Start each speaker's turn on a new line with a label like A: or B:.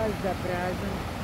A: quase da praia. Né?